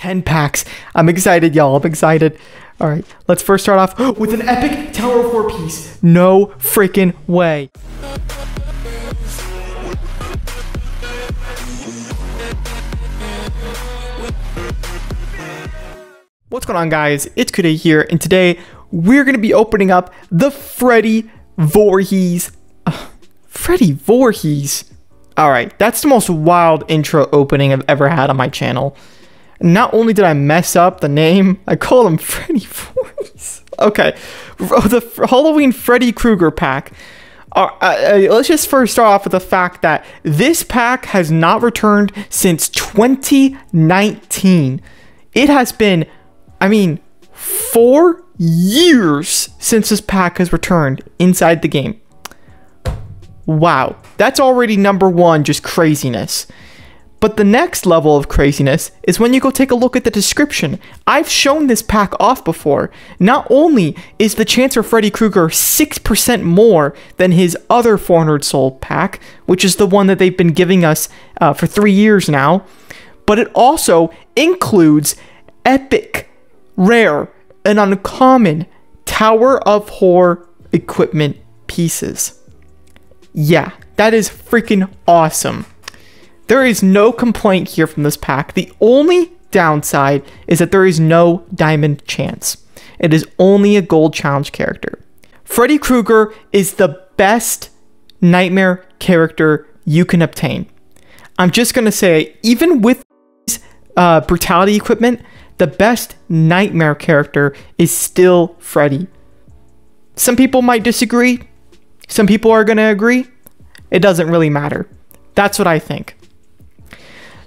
10 packs. I'm excited, y'all. I'm excited. All right, let's first start off with an epic Tower of Horror piece. No freaking way. What's going on, guys? It's Cuday here, and today we're going to be opening up the Freddy Voorhees. Uh, Freddy Voorhees. All right, that's the most wild intro opening I've ever had on my channel. Not only did I mess up the name, I called him Freddy Voorhees. Okay, the Halloween Freddy Krueger pack. Uh, uh, let's just first start off with the fact that this pack has not returned since 2019. It has been, I mean, four years since this pack has returned inside the game. Wow, that's already number one, just craziness. But the next level of craziness is when you go take a look at the description. I've shown this pack off before. Not only is the chance for Freddy Krueger 6% more than his other 400 soul pack, which is the one that they've been giving us uh, for three years now, but it also includes epic, rare, and uncommon Tower of Horror equipment pieces. Yeah, that is freaking awesome. There is no complaint here from this pack. The only downside is that there is no diamond chance. It is only a gold challenge character. Freddy Krueger is the best nightmare character you can obtain. I'm just going to say, even with uh, brutality equipment, the best nightmare character is still Freddy. Some people might disagree. Some people are going to agree. It doesn't really matter. That's what I think.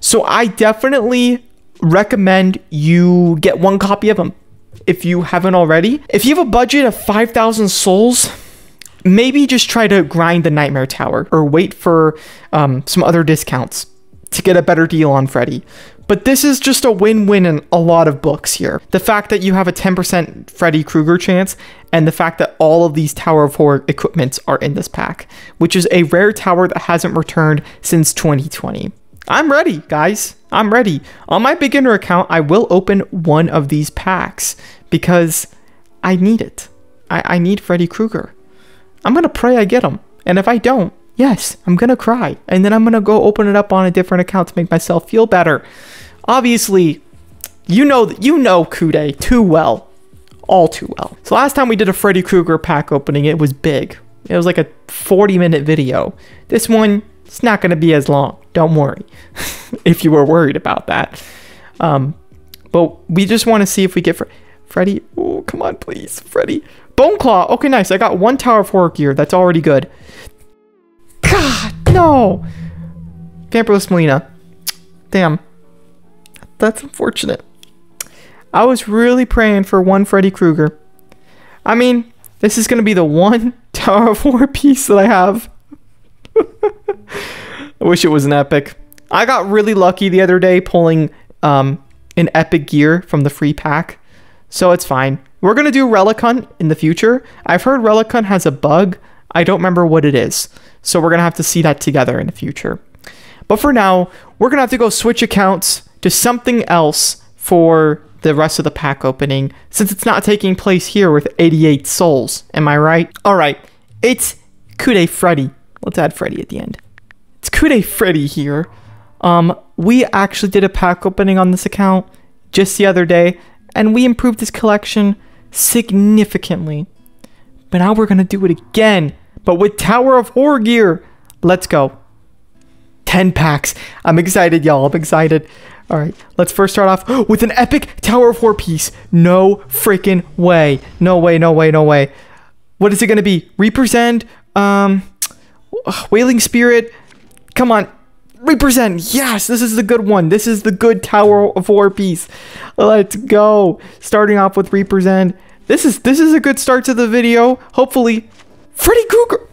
So I definitely recommend you get one copy of them if you haven't already. If you have a budget of 5,000 souls, maybe just try to grind the Nightmare Tower or wait for um, some other discounts to get a better deal on Freddy. But this is just a win-win in a lot of books here. The fact that you have a 10% Freddy Krueger chance and the fact that all of these Tower of Horror equipments are in this pack, which is a rare tower that hasn't returned since 2020. I'm ready, guys. I'm ready. On my beginner account, I will open one of these packs because I need it. I, I need Freddy Krueger. I'm going to pray I get him. And if I don't, yes, I'm going to cry. And then I'm going to go open it up on a different account to make myself feel better. Obviously, you know you know Cuday too well. All too well. So last time we did a Freddy Krueger pack opening, it was big. It was like a 40 minute video. This one, it's not going to be as long. Don't worry if you were worried about that. Um, but we just want to see if we get Fre Freddy. Oh, come on, please. Freddy. Bone Claw. Okay, nice. I got one Tower of Horror gear. That's already good. God, no. Vampiress Mileena. Damn. That's unfortunate. I was really praying for one Freddy Krueger. I mean, this is going to be the one Tower of Horror piece that I have. I wish it was an epic. I got really lucky the other day pulling um, an epic gear from the free pack. So it's fine. We're going to do Relic Hunt in the future. I've heard Relic Hunt has a bug. I don't remember what it is. So we're going to have to see that together in the future. But for now, we're going to have to go switch accounts to something else for the rest of the pack opening since it's not taking place here with 88 souls. Am I right? All right. It's Cuday Freddy. Let's add Freddy at the end. It's Cuday Freddy here. Um, we actually did a pack opening on this account just the other day, and we improved this collection significantly. But now we're gonna do it again, but with Tower of Horror gear. Let's go. 10 packs. I'm excited, y'all. I'm excited. All right, let's first start off with an epic Tower of Horror piece. No freaking way. No way, no way, no way. What is it going to be? Represent, um, Wailing Spirit, Come on. Represent. Yes, this is the good one. This is the good Tower of Horror piece. Let's go. Starting off with Represent. This is this is a good start to the video. Hopefully, Freddy Krueger.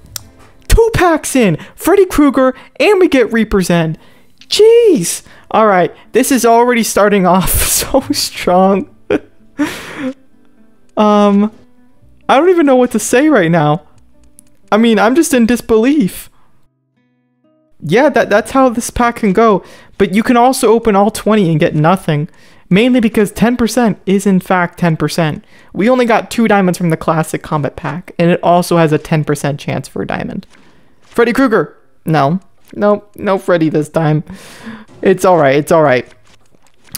Two packs in. Freddy Krueger and we get Represent. Jeez. All right. This is already starting off so strong. um I don't even know what to say right now. I mean, I'm just in disbelief yeah, that that's how this pack can go. But you can also open all 20 and get nothing. Mainly because 10% is in fact 10%. We only got two diamonds from the classic combat pack, and it also has a 10% chance for a diamond. Freddy Krueger! No. No, no Freddy this time. It's alright, it's alright.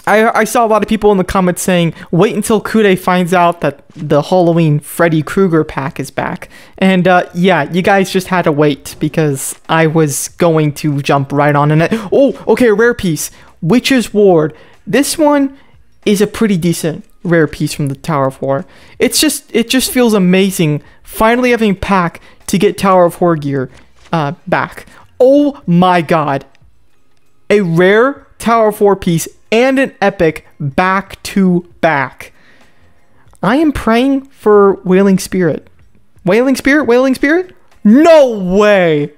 I, I saw a lot of people in the comments saying, wait until Cuday finds out that the Halloween Freddy Krueger pack is back. And uh, yeah, you guys just had to wait because I was going to jump right on it. Oh, okay, rare piece. Witch's Ward. This one is a pretty decent rare piece from the Tower of Horror. It's just, it just feels amazing finally having pack to get Tower of Horror gear uh, back. Oh my god. A rare Tower 4 piece and an epic back to back. I am praying for Wailing Spirit. Wailing Spirit? Wailing Spirit? No way!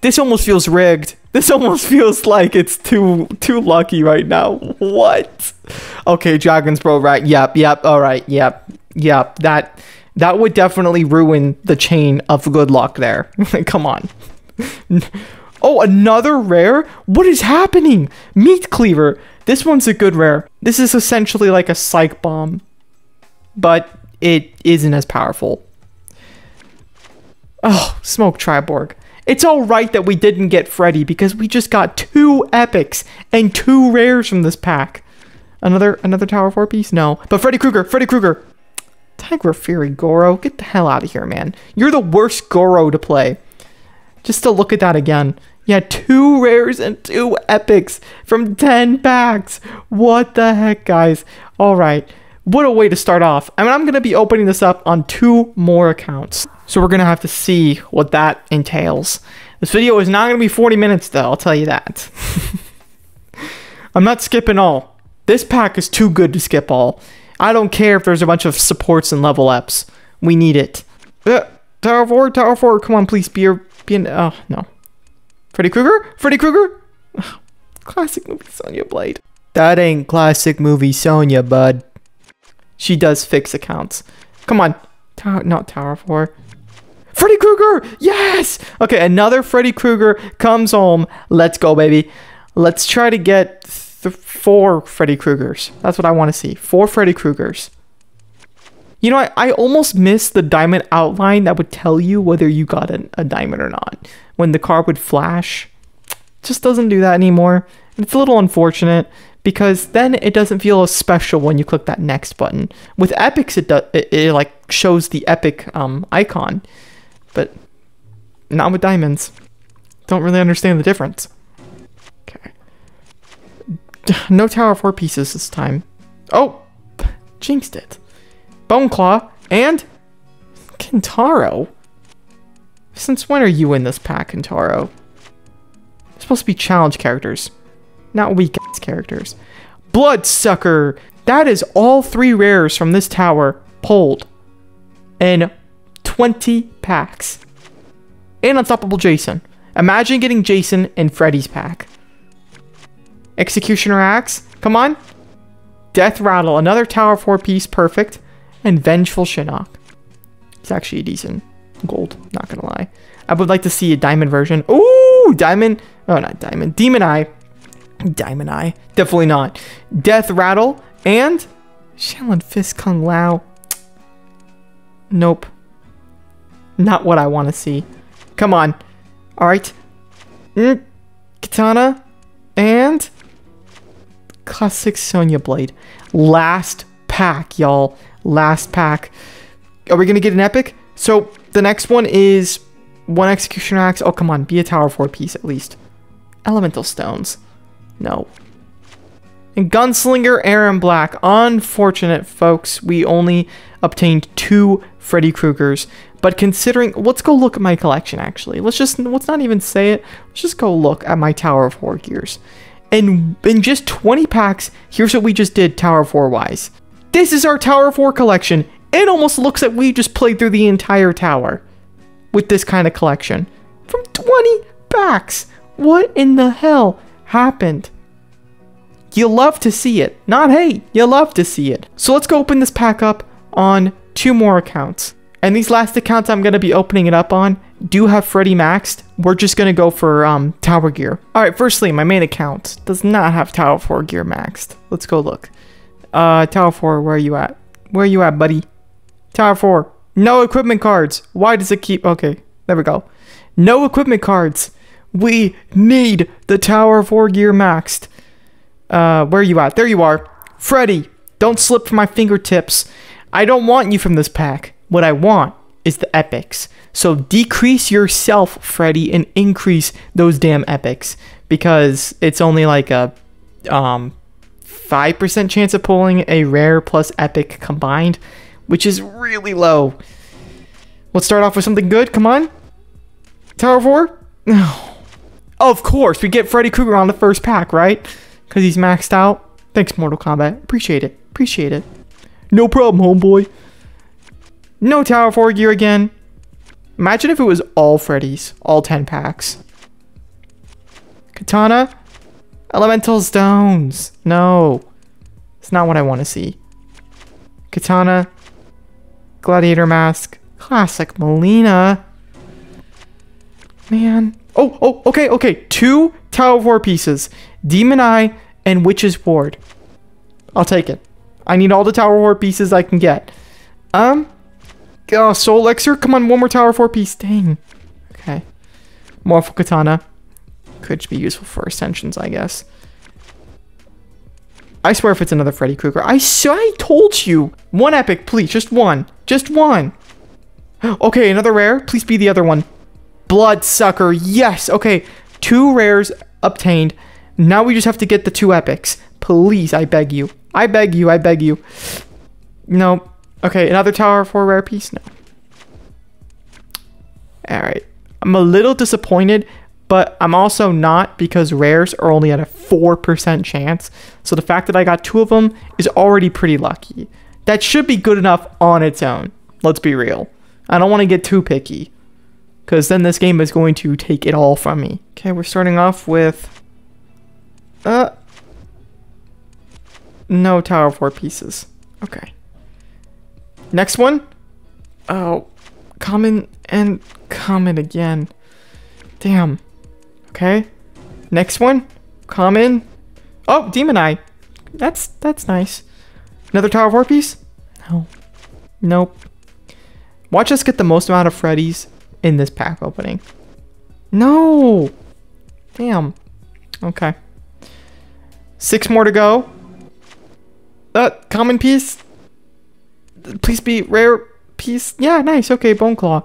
This almost feels rigged. This almost feels like it's too too lucky right now. What? Okay, Dragon's Bro, right? Yep, yep, alright, yep, yep. That that would definitely ruin the chain of good luck there. Come on. Oh, another rare? What is happening? Meat Cleaver. This one's a good rare. This is essentially like a psych bomb, but it isn't as powerful. Oh, Smoke Triborg. It's alright that we didn't get Freddy because we just got two epics and two rares from this pack. Another another Tower 4 piece? No. But Freddy Krueger, Freddy Krueger. Tiger Fury Goro, get the hell out of here, man. You're the worst Goro to play. Just to look at that again. Yeah, two rares and two epics from 10 packs. What the heck, guys? All right. What a way to start off. I mean, I'm going to be opening this up on two more accounts. So we're going to have to see what that entails. This video is not going to be 40 minutes, though. I'll tell you that. I'm not skipping all. This pack is too good to skip all. I don't care if there's a bunch of supports and level ups. We need it. Uh, tower 4, Tower 4. Come on, please. Be, a, be an... Oh, no. Freddy Krueger? Freddy Krueger? classic movie Sonya Blade. That ain't classic movie Sonya, bud. She does fix accounts. Come on. Tower, not Tower 4. Freddy Krueger! Yes! Okay, another Freddy Krueger comes home. Let's go, baby. Let's try to get four Freddy Kruegers. That's what I want to see. Four Freddy Kruegers. You know, I, I almost missed the diamond outline that would tell you whether you got a, a diamond or not when the card would flash. just doesn't do that anymore. It's a little unfortunate because then it doesn't feel as special when you click that next button. With epics, it does it, it like shows the epic um, icon, but not with diamonds. Don't really understand the difference. Okay. No Tower 4 pieces this time. Oh! Jinxed it. Bone Claw and Kintaro. Since when are you in this pack, Kintaro? supposed to be challenge characters, not weak ass characters. Bloodsucker! That is all three rares from this tower pulled in 20 packs. And Unstoppable Jason. Imagine getting Jason in Freddy's pack. Executioner Axe, come on. Death Rattle, another Tower 4 piece, perfect. And Vengeful Shinnok. It's actually decent gold, not gonna lie. I would like to see a diamond version. Ooh, diamond. Oh, not diamond. Demon Eye. Diamond Eye. Definitely not. Death Rattle and Shaolin Fist Kung Lao. Nope. Not what I want to see. Come on. All right. Mm, katana and classic Sonya Blade. Last pack, y'all. Last pack. Are we going to get an epic? So the next one is one Executioner Axe. Oh, come on. Be a Tower 4 piece at least. Elemental Stones. No. And Gunslinger Erron Black. Unfortunate, folks. We only obtained two Freddy Kruegers. But considering... Let's go look at my collection, actually. Let's just... Let's not even say it. Let's just go look at my Tower of Horror gears. And in just 20 packs, here's what we just did Tower 4 wise. This is our Tower 4 collection. It almost looks like we just played through the entire tower with this kind of collection. From 20 packs. What in the hell happened? You love to see it. Not hate. You love to see it. So let's go open this pack up on two more accounts. And these last accounts I'm going to be opening it up on do have Freddy maxed. We're just going to go for um, Tower Gear. All right, firstly, my main account does not have Tower 4 Gear maxed. Let's go look. Uh, Tower 4, where are you at? Where are you at, buddy? Tower 4. No equipment cards. Why does it keep... Okay, there we go. No equipment cards. We need the Tower 4 gear maxed. Uh, where are you at? There you are. Freddy, don't slip from my fingertips. I don't want you from this pack. What I want is the epics. So decrease yourself, Freddy, and increase those damn epics. Because it's only like a um 5% chance of pulling a rare plus epic combined, which is really low. Let's start off with something good. Come on. Tower 4? No. Of course, we get Freddy Krueger on the first pack, right? Because he's maxed out. Thanks, Mortal Kombat. Appreciate it. Appreciate it. No problem, homeboy. No Tower 4 gear again. Imagine if it was all Freddy's. All 10 packs. Katana. Elemental stones. No. It's not what I want to see. Katana. Gladiator mask. Classic Mileena. Man. Oh, oh, okay, okay. Two Tower 4 pieces. Demon Eye and Witch's Ward. I'll take it. I need all the Tower 4 pieces I can get. Um. Oh, Soul Elixir. Come on, one more Tower 4 piece. Dang. Okay. Morphle Katana. Could be useful for Ascensions, I guess. I swear if it's another Freddy Krueger. I, I told you. One epic, please. Just one. Just one. Okay, another rare. Please be the other one. Bloodsucker. Yes. Okay. Two rares obtained. Now we just have to get the two epics. Please, I beg you. I beg you. I beg you. No. Okay, another Tower 4 rare piece? No. Alright. I'm a little disappointed but I'm also not because rares are only at a 4% chance. So the fact that I got two of them is already pretty lucky. That should be good enough on its own. Let's be real. I don't want to get too picky because then this game is going to take it all from me. Okay, we're starting off with uh no tower 4 pieces. Okay. Next one. Oh, common and common again. Damn. Okay. Next one. Common. Oh, Demon Eye. That's that's nice. Another Tower 4 piece? No. Nope. Watch us get the most amount of Freddy's in this pack opening. No! Damn. Okay. Six more to go. Uh, common piece. Please be rare piece. Yeah, nice. Okay, Bone Claw.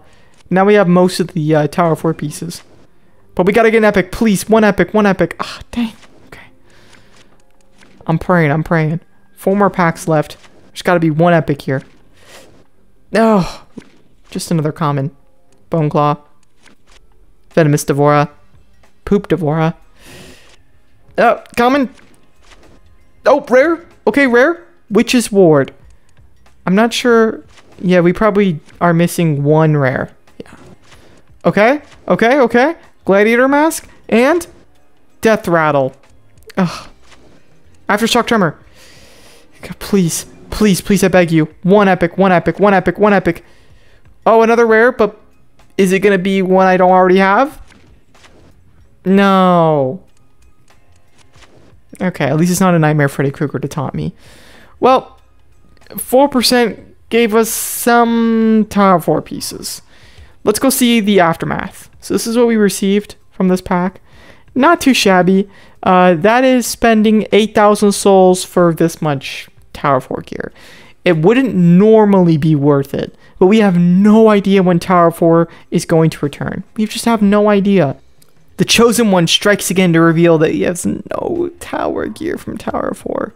Now we have most of the uh, Tower 4 pieces. But we gotta get an epic, please. One epic, one epic. Ah, oh, dang. Okay. I'm praying, I'm praying. Four more packs left. There's gotta be one epic here. No. Oh, just another common. Bone Claw. Venomous D'Vorah. Poop D'Vorah. Oh, common. Oh, rare. Okay, rare. Witch's Ward. I'm not sure. Yeah, we probably are missing one rare. Yeah. Okay, okay, okay. Gladiator Mask, and Death Rattle. Ugh. Aftershock Tremor. God, please, please, please, I beg you. One epic, one epic, one epic, one epic. Oh, another rare, but is it going to be one I don't already have? No. Okay, at least it's not a Nightmare Freddy Krueger to taunt me. Well, 4% gave us some Tower 4 pieces. Let's go see the aftermath. So this is what we received from this pack. Not too shabby. Uh, that is spending 8,000 souls for this much Tower 4 gear. It wouldn't normally be worth it, but we have no idea when Tower 4 is going to return. We just have no idea. The Chosen One strikes again to reveal that he has no Tower gear from Tower 4.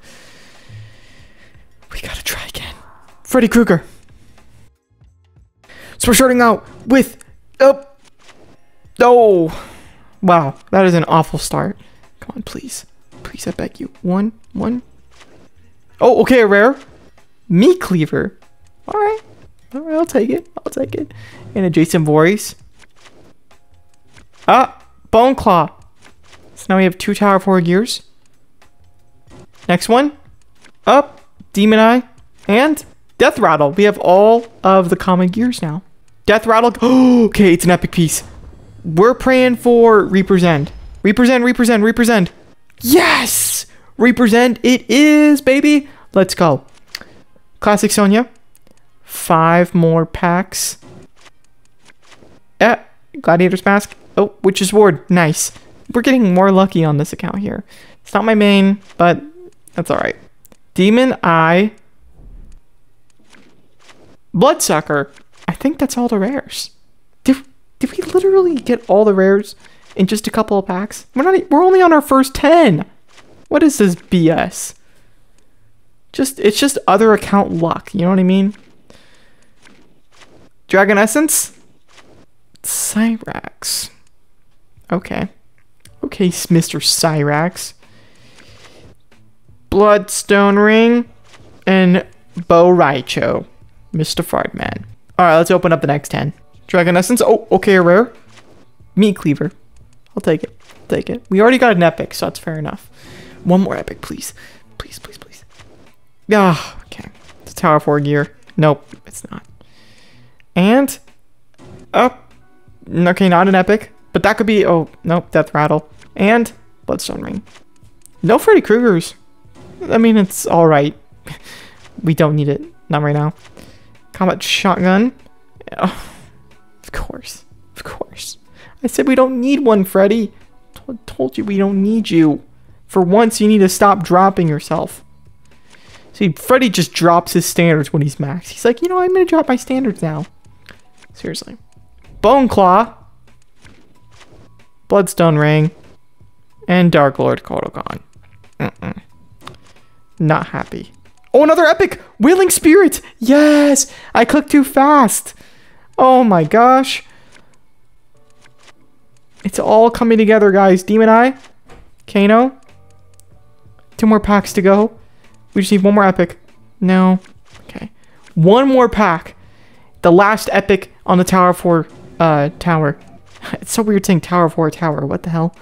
We gotta try again. Freddy Krueger. So we're starting out with... Oh, Oh, wow. That is an awful start. Come on, please. Please, I beg you. One, one. Oh, okay, rare. Meat Cleaver. All right. All right, I'll take it. I'll take it. And a Jason. Ah, Bone Claw. So now we have two Tower 4 gears. Next one. Up, Demon Eye, and Death Rattle. We have all of the common gears now. Death Rattle. Okay, it's an epic piece. We're praying for represent. Represent, represent, represent. Yes! Represent it is, baby. Let's go. Classic Sonya. Five more packs. Yeah, Gladiator's Mask. Oh, Witch's Ward. Nice. We're getting more lucky on this account here. It's not my main, but that's alright. Demon Eye. Bloodsucker. I think that's all the rares. Did, did we literally get all the rares in just a couple of packs? We're not. We're only on our first ten. What is this BS? Just it's just other account luck. You know what I mean? Dragon Essence. Cyrax. Okay. Okay, Mr. Cyrax. Bloodstone Ring and Bo' Rai Cho. Mr. Fardman. Alright, let's open up the next 10. Dragon Essence. Oh, okay, a rare. Meat Cleaver. I'll take it. Take it. We already got an epic, so that's fair enough. One more epic, please. Please, please, please. Yeah, okay. It's Tower 4 gear. Nope, it's not. And up. okay, not an epic, but that could be. Oh, nope, Death Rattle and Bloodstone Ring. No Freddy Krueger's. I mean, it's all right. we don't need it. Not right now. Combat shotgun. Of course, of course. I said we don't need one, Freddy. Told you we don't need you. For once, you need to stop dropping yourself. See, Freddy just drops his standards when he's max. He's like, you know, I'm gonna drop my standards now. Seriously. Bone Claw. Bloodstone Ring. And Dark Lord Kotal Kahn. Mm-mm. Not happy. Oh, another epic! Wailing Spirit! Yes! I clicked too fast! Oh my gosh. It's all coming together, guys. Demon Eye. Kano. Two more packs to go. We just need one more epic. No. Okay. One more pack. The last epic on the Tower 4 uh, tower. It's so weird saying Tower 4 tower. What the hell?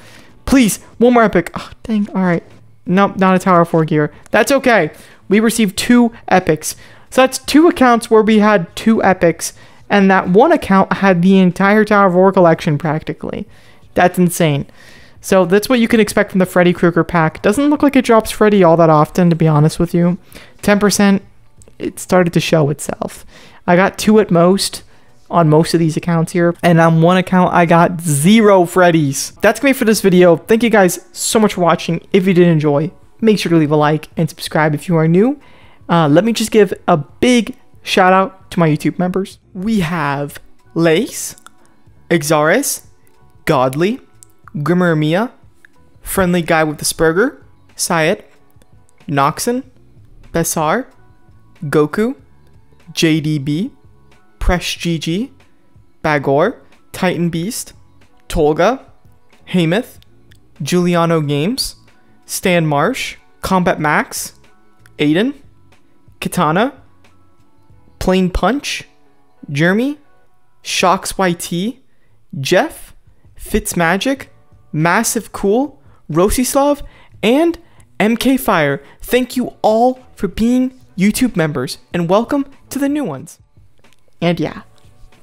Please, one more epic. Oh, dang. All right. Nope, not a Tower 4 gear. That's okay. We received two epics. So that's two accounts where we had two epics, and that one account had the entire Tower of Horror collection practically. That's insane. So that's what you can expect from the Freddy Krueger pack. Doesn't look like it drops Freddy all that often, to be honest with you. 10%, it started to show itself. I got two at most on most of these accounts here. And on one account, I got zero Freddies. That's gonna be for this video. Thank you guys so much for watching. If you did enjoy, make sure to leave a like and subscribe if you are new. Uh, let me just give a big shout out to my YouTube members. We have Lace, Exares, Godly, Grimmer Mia, Friendly Guy with the Spurger, Syed, Noxon, Bessar, Goku, JDB, Presh GG, Bagor, Titan Beast, Tolga, Hamath, Giuliano Games, Stan Marsh, Combat Max, Aiden, Katana, Plain Punch, Jeremy, Shocks YT, Jeff, Fitzmagic, Massive Cool, Rosislav, and MK Fire. Thank you all for being YouTube members and welcome to the new ones. And yeah,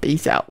peace out.